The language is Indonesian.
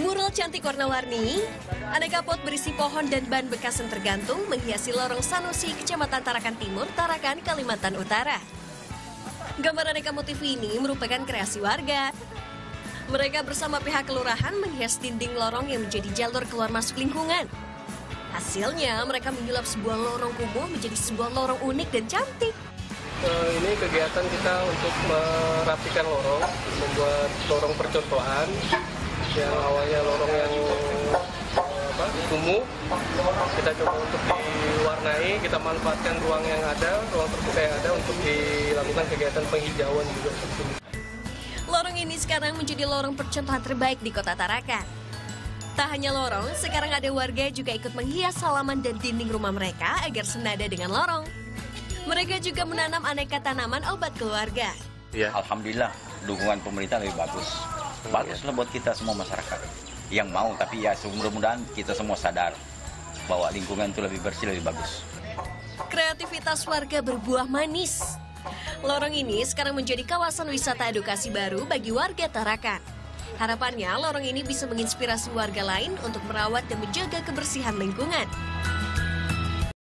Mural cantik warna-warni, aneka pot berisi pohon dan ban bekas yang tergantung menghiasi lorong Sanusi, Kecamatan Tarakan Timur, Tarakan, Kalimantan Utara. Gambar aneka motif ini merupakan kreasi warga. Mereka bersama pihak kelurahan menghias dinding lorong yang menjadi jalur keluar masuk lingkungan. Hasilnya, mereka menyulap sebuah lorong kumuh menjadi sebuah lorong unik dan cantik. Eh, ini kegiatan kita untuk merapikan lorong, membuat lorong percontohan yang awalnya lorong yang eh, apa, kumuh. Kita coba untuk diwarnai, kita manfaatkan ruang yang ada, ruang terbuka yang ada untuk dilakukan kegiatan penghijauan juga. Lorong ini sekarang menjadi lorong percontohan terbaik di kota Tarakan. Tak hanya lorong, sekarang ada warga juga ikut menghias halaman dan dinding rumah mereka agar senada dengan lorong. Mereka juga menanam aneka tanaman obat keluarga. Ya. Alhamdulillah dukungan pemerintah lebih bagus. Baguslah buat kita semua masyarakat yang mau tapi ya mudah-mudahan kita semua sadar bahwa lingkungan itu lebih bersih lebih bagus. Kreativitas warga berbuah manis. Lorong ini sekarang menjadi kawasan wisata edukasi baru bagi warga Tarakan. Harapannya lorong ini bisa menginspirasi warga lain untuk merawat dan menjaga kebersihan lingkungan.